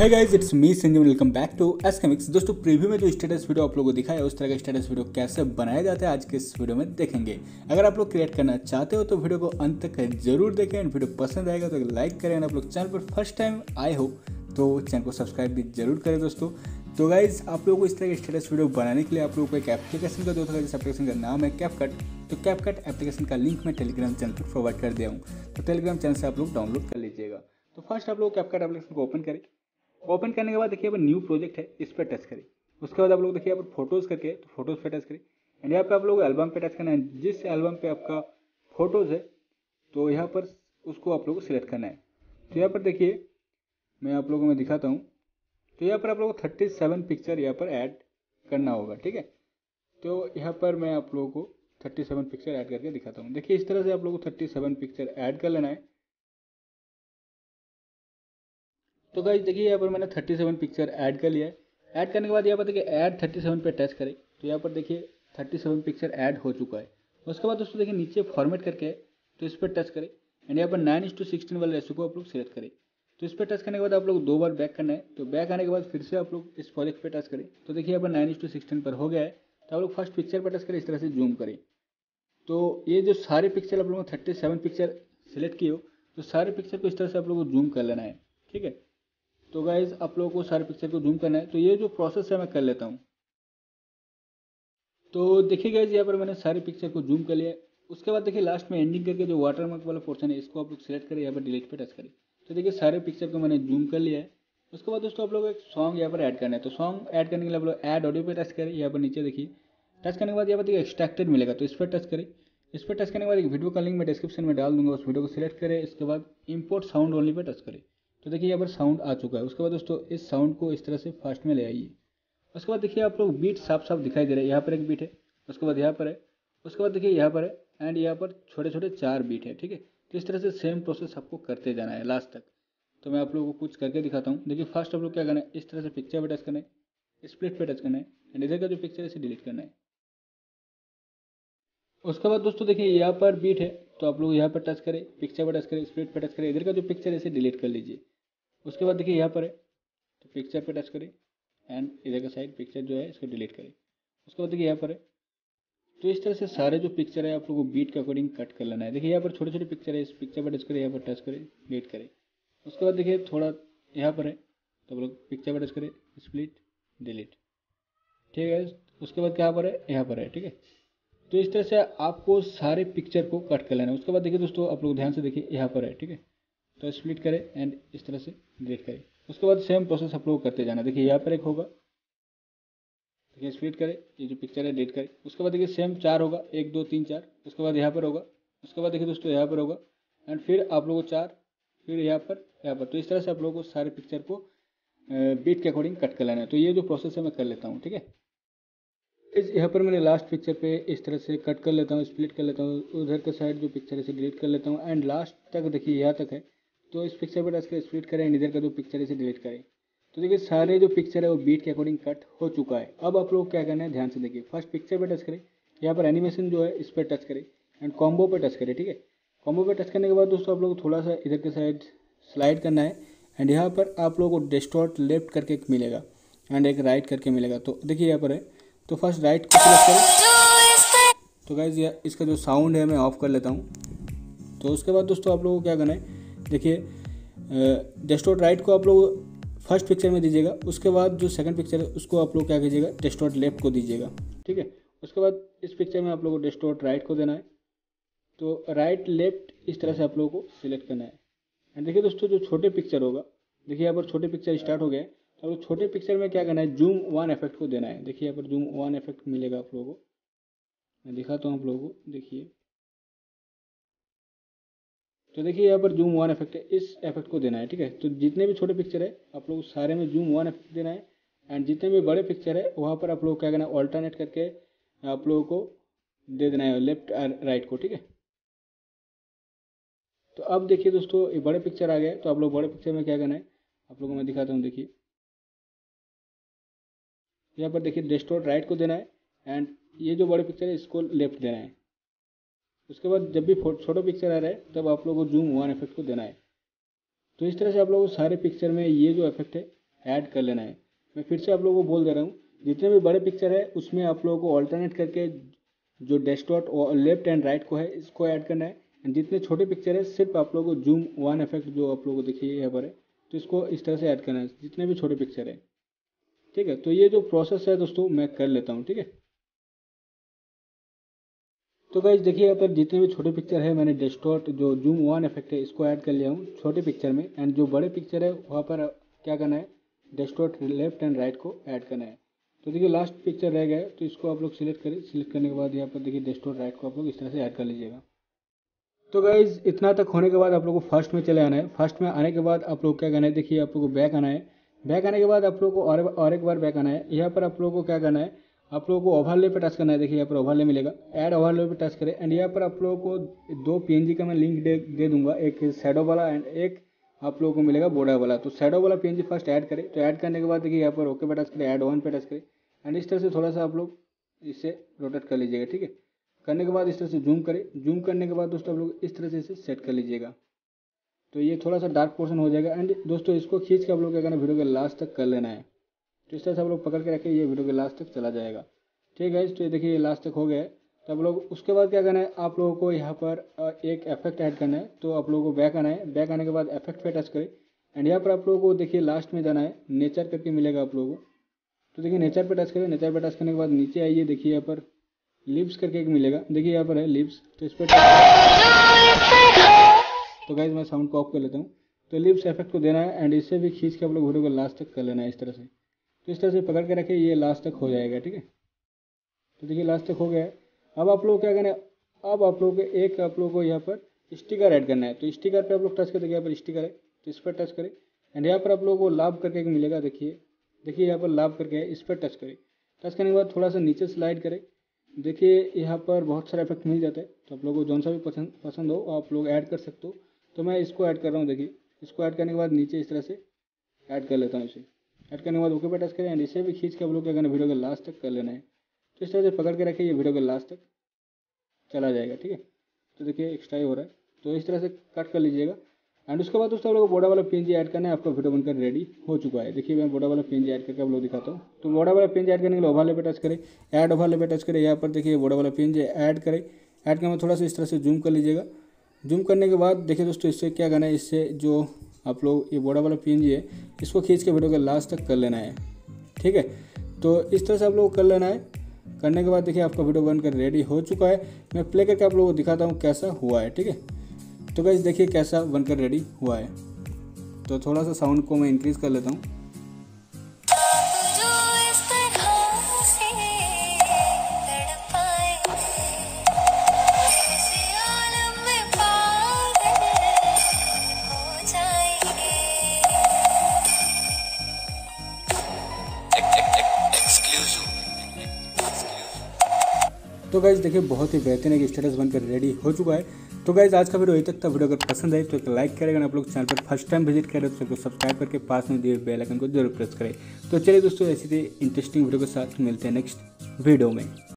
है guys it's me Sanjeev welcome back to S chemics दोस्तों preview में जो स्टेटस वीडियो आप लोगों को दिखाया उस तरह का स्टेटस वीडियो कैसे बनाया जाता है, आज के इस वीडियो में देखेंगे। अगर आप लोग क्रिएट करना चाहते हो तो वीडियो को अंत तक ज़रूर देखें वीडियो पसंद आएगा तो लाइक करें आप लोग चैनल पर फ़र्स्ट टाइम आए हो तो चैनल को सब्सक्राइब भी ज़रूर करें दोस्तों। तो गाइज़ आप लोगों को इस तरह के स्टेटस वीडियो बनाने के लिए आप लोगों को एक एप्लीकेशन का दोस्तों जिस एप्लीकेशन का नाम है कैपकट तो कैपकट एप्लीकेशन का लिंक मैं टेलीग्राम चैनल पर प्रोवाइड कर दिया हूँ। तो टेलीग्राम चैनल से आप लोग डाउनलोड कर लीजिएगा। तो फ़र्स्ट आप लोग कैपकट एप्लीकेशन को ओपन करें। ओपन करने के बाद देखिए, अब न्यू प्रोजेक्ट है, इस पर टच करें। उसके बाद आप लोग देखिए यहाँ पर फ़ोटोज़ करके तो फ़ोटोज़ पे टच करें। एंड यहाँ पे आप लोग एल्बम पे टच करना है, जिस एल्बम पे आपका फ़ोटोज़ है तो यहाँ पर उसको आप लोग सिलेक्ट करना है। तो यहाँ पर देखिए, मैं आप लोगों को, मैं दिखाता हूँ। तो यहाँ पर आप लोगों को थर्टी सेवन पिक्चर यहाँ पर ऐड करना होगा, ठीक है? तो यहाँ पर मैं आप लोगों को थर्टी सेवन पिक्चर ऐड करके दिखाता हूँ। देखिए, इस तरह से आप लोगों को थर्टी सेवन पिक्चर ऐड कर लेना है। तो गाइज़ देखिए यहाँ पर मैंने 37 पिक्चर ऐड कर लिया है। ऐड करने के बाद यहाँ पर देखिए ऐड 37 पे टच करें। तो यहाँ पर देखिए 37 पिक्चर ऐड हो चुका है। उसके बाद दोस्तों देखिए नीचे फॉर्मेट करके तो इस पर टच करें। एंड यहाँ पर नाइन इस टू सिक्सटीन वाले रेसो को आप लोग सेलेक्ट करें। तो इस पर टच करने के बाद आप लोग दो बार बैक करना है। तो बैक आने के बाद फिर से आप लोग इस प्रोजेक्ट पर टच करें। तो देखिए यहाँ पर नाइन इस टू सिक्सटीन पर हो गया है। तो आप लोग फ़र्स्ट पिक्चर पर टच करें, इस तरह से जूम करें। तो ये जो सारे पिक्चर आप लोगों ने थर्टी सेवन पिक्चर सेलेक्ट किए हो तो सारे पिक्चर को इस तरह से आप लोगों को जूम कर लेना है। ठीक है? तो गाइज़ आप लोगों को सारे पिक्चर को जूम करना है। तो ये जो प्रोसेस है, मैं कर लेता हूँ। तो देखिए गाइज़ यहाँ पर मैंने सारे पिक्चर को जूम कर लिया उसके बाद देखिए लास्ट में एंडिंग करके जो वाटर मार्क वाला पोर्शन है, इसको आप लोग सेलेक्ट करें यहाँ पर डिलीट पे टच करें तो देखिए, सारे पिक्चर को मैंने जूम कर लिया है। उसके बाद दोस्तों, आप लोग एक सॉन्ग यहाँ पर ऐड करना है। तो सॉन्ग ऐड करने के लिए आप लोग ऐड ऑडियो पे टच करें यहाँ पर नीचे देखिए टच करने के बाद यहाँ पर देखिए एक्सट्रैक्टेड मिलेगा। तो इस पर टच करें इस पर टच करने के बाद एक वीडियो का लिंक मैं डिस्क्रिप्शन में डाल दूँगा। उस वीडियो को सिलेक्ट करें इसके बाद इम्पोर्ट साउंड ओनली पर टच करें तो देखिए, यहाँ पर साउंड आ चुका है। उसके बाद दोस्तों, इस साउंड को इस तरह से फास्ट में ले आइए। उसके बाद देखिए, आप लोग बीट साफ़ साफ़ दिखाई दे रहे हैं। यहाँ पर एक बीट है, उसके बाद यहाँ पर है, उसके बाद देखिए, यहाँ पर है एंड यहाँ पर छोटे छोटे चार बीट है, ठीक है? तो इस तरह से सेम प्रोसेस आपको करते जाना है लास्ट तक। तो मैं आप लोगों को कुछ करके दिखाता हूँ। देखिए फ़र्स्ट आप लोग क्या करना है, इस तरह से पिक्चर पर टच करना है स्प्लिट पे टच करना है एंड इधर का जो पिक्चर है, इसे डिलीट करना है। उसके बाद दोस्तों, देखिए, यहाँ पर बीट है तो आप लोग यहाँ पर टच करें पिक्चर पर टच करें स्प्लिट पर टच करें, इधर का जो पिक्चर है, इसे डिलीट कर लीजिए। उसके बाद देखिए यहाँ पर है। तो पिक्चर पे टच करें एंड इधर का साइड पिक्चर जो है, इसको डिलीट करें। उसके बाद देखिए यहाँ पर है। तो इस तरह से सारे जो पिक्चर है, आप लोगों को बीट के अकॉर्डिंग कट कर लेना है। देखिए यहाँ पर छोटे छोटे पिक्चर है, इस पिक्चर पर टच करें यहाँ पर टच करें डिलीट करें। उसके बाद देखिए थोड़ा यहाँ पर है तो आप लोग पिक्चर पर टच करें स्प्लिट डिलीट ठीक है, उसके बाद क्या पर है? यहाँ पर है, ठीक है। तो इस तरह से आपको सारे पिक्चर को कट कर लेना है। उसके बाद देखिए दोस्तों, आप लोग ध्यान से देखिए, यहाँ पर है, ठीक है। तो स्प्लिट करें एंड इस तरह से डिलीट करें। उसके बाद सेम प्रोसेस आप लोग करते जाना। देखिए यहाँ पर एक होगा। देखिए स्प्लिट करें, ये जो पिक्चर है डिलीट करें। उसके बाद देखिए सेम चार होगा। एक, दो, तीन, चार। उसके बाद यहाँ पर होगा। उसके बाद देखिए दोस्तों यहाँ पर होगा। एंड फिर आप लोगों को चार, फिर यहाँ पर यहाँ पर। तो इस तरह से आप लोगों को सारे पिक्चर को बीट के अकॉर्डिंग कट कर लेना है। तो ये जो प्रोसेस है मैं कर लेता हूँ, ठीक है? इस, यहाँ पर मैंने लास्ट पिक्चर पे इस तरह से कट कर लेता हूँ स्प्लिट कर लेता हूँ। उधर का साइड जो पिक्चर है, इसे डिलीट कर लेता हूँ। एंड लास्ट तक देखिए यहाँ तक है। तो इस पिक्चर पर टच कर स्प्लिट करें एंड इधर का जो पिक्चर इसे डिलीट करें। तो देखिए, सारे जो पिक्चर है, वो बीट के अकॉर्डिंग कट हो चुका है। अब आप लोग क्या करना है, ध्यान से देखिए। फ़र्स्ट पिक्चर पर टच करें। यहाँ पर एनिमेशन जो है, इस पर टच करें। एंड कॉम्बो पर टच करें, ठीक है? कॉम्बो पर टच करने के बाद दोस्तों, आप लोग थोड़ा सा इधर के साइड स्लाइड करना है। एंड यहाँ पर आप लोगों को डिस्टॉर्ट लेफ़्ट करके एक मिलेगा। एंड एक राइट करके मिलेगा। तो देखिए यहाँ पर है। तो फ़र्स्ट राइट को सिलेक्ट करें। तो गाइज़ इसका जो साउंड है, मैं ऑफ़ कर लेता हूँ। तो उसके बाद दोस्तों, आप लोगों को क्या करना है देखिए डेस्टोट राइट को आप लोग फ़र्स्ट पिक्चर में दीजिएगा, उसके बाद जो सेकंड पिक्चर है, उसको आप लोग क्या कीजिएगा डेस्टोट लेफ़्ट को दीजिएगा, ठीक है? उसके बाद इस पिक्चर में आप लोगों को डेस्टोट राइट को देना है। तो राइट, लेफ़्ट, इस तरह से आप लोगों को सिलेक्ट करना है। एंड देखिए दोस्तों, जो छोटे पिक्चर होगा, देखिए यहाँ पर छोटे पिक्चर स्टार्ट हो गए तो छोटे पिक्चर में क्या करना है, जूम वन इफ़ेक्ट को देना है। देखिए यहाँ पर जूम वन इफ़ेक्ट मिलेगा आप लोगों को। मैं दिखाता हूँ आप लोगों को, देखिए। तो देखिए यहाँ पर जूम वन इफ़ेक्ट है। इस इफ़ेक्ट को देना है, ठीक है? तो जितने भी छोटे पिक्चर है, आप लोग सारे में जूम वन इफ़ेक्ट देना है। एंड जितने भी बड़े पिक्चर है, वहाँ पर आप लोग क्या करना है ऑल्टरनेट करके आप लोगों को दे देना है लेफ़्ट और राइट को, ठीक है? तो अब देखिए दोस्तों, ये बड़े पिक्चर आ गए। तो आप लोग बड़े पिक्चर में क्या करना है? आप लोगों को मैं दिखाता हूँ, देखिए। यहाँ पर देखिए डेस्टोर राइट को देना है। एंड ये जो बड़े पिक्चर है, इसको लेफ़्ट देना है। उसके बाद जब भी छोटा पिक्चर आ रहा है, तब आप लोगों को जूम वन इफ़ेक्ट को देना है। तो इस तरह से आप लोगों को सारे पिक्चर में ये जो इफ़ेक्ट है ऐड कर लेना है। मैं फिर से आप लोगों को बोल दे रहा हूँ, जितने भी बड़े पिक्चर है, उसमें आप लोगों को ऑल्टरनेट करके जो डेस्कटॉप और लेफ़्ट एंड राइट को है, इसको ऐड करना है। एंड जितने छोटे पिक्चर है, सिर्फ़ आप लोगों को जूम वन इफ़ेक्ट जो आप लोगों को देखिए यहाँ पर है तो इसको इस तरह से ऐड करना है, जितने भी छोटे पिक्चर है। ठीक है तो ये जो प्रोसेस है दोस्तों, मैं कर लेता हूँ, ठीक है? तो गाइज़ देखिए यहाँ पर जितने भी छोटे पिक्चर है, मैंने डेस्कटॉप जो जूम वन इफ़ेक्ट है, इसको ऐड कर लिया हूँ छोटे पिक्चर में। एंड जो बड़े पिक्चर है, वहाँ पर क्या करना है? डेस्कटॉप लेफ़्ट एंड राइट को ऐड करना है। तो देखिए लास्ट पिक्चर रह गया तो इसको आप लोग सिलेक्ट करें। सिलेक्ट करने के बाद यहाँ पर देखिए डेस्कटॉप राइट को आप लोग इस तरह से ऐड कर लीजिएगा। तो गाइज़ इतना तक होने के बाद आप लोग को फ़र्स्ट में चले आना है। फ़र्स्ट में आने के बाद आप लोग क्या करना है? देखिए, आप लोग को बैक आना है। बैक आने के बाद आप लोग को और और एक बार बैक आना है। यहाँ पर आप लोग को क्या करना है? आप लोगों को ओवरले पे टच करना है। देखिए, यहाँ पर ओवरले मिलेगा। ऐड ओवरले पे टच करें। एंड यहाँ पर आप लोगों को दो पीएनजी का मैं लिंक दे दे दूँगा। एक शेडो वाला एंड एक आप लोगों को मिलेगा बॉर्डर वाला। तो शेडो वाला पीएनजी फ़र्स्ट ऐड करें। तो ऐड करने के बाद देखिए, यहाँ पर ओके पे टच करें। ऐड वन पे टच करें। एंड इस तरह से थोड़ा सा आप लोग इसे रोटेट कर लीजिएगा, ठीक है? करने के बाद इस तरह से जूम करें। जूम करने के बाद दोस्तों आप लोग इस तरह से इसे सेट कर लीजिएगा। तो ये थोड़ा सा डार्क पोर्शन हो जाएगा। एंड दोस्तों, इसको खींच के आप लोग क्या करना वीडियो के लास्ट तक कर लेना है। तो इस तरह से आप लोग पकड़ के रखें, ये वीडियो के लास्ट तक चला जाएगा। ठीक है तो ये देखिए लास्ट तक हो गया। तो आप लोग, उसके बाद क्या करना है? आप लोगों को यहाँ पर एक इफ़ेक्ट ऐड करना है। तो आप लोगों को बैक आना है। बैक आने के बाद इफ़ेक्ट पे टच करें। एंड यहाँ पर आप लोगों को देखिए लास्ट में जाना है। नेचर करके मिलेगा आप लोगों को। तो देखिए नेचर पे टच करें। नेचर पे टच करने के बाद नीचे आइए, देखिए यहाँ पर। लिप्स करके एक मिलेगा। देखिए यहाँ पर है लिप्स तो इस पर तो गाइज़ मैं साउंड को ऑफ़ कर लेता हूँ। तो लिप्स इफ़ेक्ट को देना है। एंड इससे भी खींच के आप लोग वीडियो को लास्ट तक कर लेना है, इस तरह से। तो इस तरह से पकड़ के रखें, ये लास्ट तक हो जाएगा, ठीक है? तो देखिए लास्ट तक हो गया है। अब आप लोग क्या करना है? अब आप लोग एक आप लोग को यहाँ पर स्टिकर ऐड करना है। तो स्टिकर पे आप लोग टच कर देखिए, यहाँ पर स्टिकर है। तो इस पर टच करें। एंड यहाँ पर आप लोगों को लाभ करके मिलेगा, देखिए। देखिए, यहाँ पर लाभ करके इस पर टच करें। टच करने के बाद थोड़ा सा नीचे स्लाइड करें। देखिए, यहाँ पर बहुत सारा इफ़ेक्ट मिल जाता है। तो आप लोगों को जौन सा भी पसंद पसंद हो, आप लोग ऐड कर सकते हो। तो मैं इसको ऐड कर रहा हूँ, देखिए। इसको ऐड करने के बाद नीचे इस तरह से ऐड कर लेता हूँ इसे। ऐड करने के बाद ओके पे टच करें एंड इसे भी खींच के आप लोग क्या करना वीडियो के लास्ट तक कर लेना है। तो इस तरह से पकड़ के रखिए, ये वीडियो के लास्ट तक चला जाएगा, ठीक है? तो देखिए एक्स्ट्रा ही हो रहा है। तो इस तरह से कट कर लीजिएगा। एंड उसके बाद दोस्तों, आप लोग बोडा वाला पी ऐड करना है, आपका वीडियो बनकर रेडी हो चुका है। देखिए, मैं बोडा वाला पी ऐड करके आप लोग दिखाता हूँ। तो बोडा वाला पी ऐड करने के लिए ओभाले पे टच करें ऐड ओभाले पे टच करें। यहाँ पर देखिए बोडा वाला पी ऐड करें। ऐड करने में थोड़ा सा इस तरह से जूम कर लीजिएगा। जूम करने के बाद देखिए दोस्तों, इससे क्या करना है? इससे जो आप लोग ये बड़ा वाला पी है इसको खींच के वीडियो के लास्ट तक कर लेना है। ठीक है? तो इस तरह से आप लोग कर लेना है। करने के बाद देखिए आपका वीडियो बनकर रेडी हो चुका है। मैं प्ले करके आप लोगों को दिखाता हूँ कैसा हुआ है, ठीक है? तो गाइज़ देखिए कैसा बनकर रेडी हुआ है। तो थोड़ा सा साउंड को मैं इंक्रीज़ कर लेता हूँ। तो गाइज़ देखिए, बहुत ही बेहतरीन एक स्टेटस बनकर रेडी हो चुका है। तो गाइज़ आज का वीडियो यही तक। था वीडियो अगर पसंद आए तो एक लाइक करेगा आप लोग चैनल पर फ़र्स्ट टाइम विज़िट करें तो सब्सक्राइब करके पास में दिए बेल आइकन को ज़रूर प्रेस करें। तो चलिए दोस्तों, ऐसी इंटरेस्टिंग वीडियो के साथ मिलते हैं नेक्स्ट वीडियो में।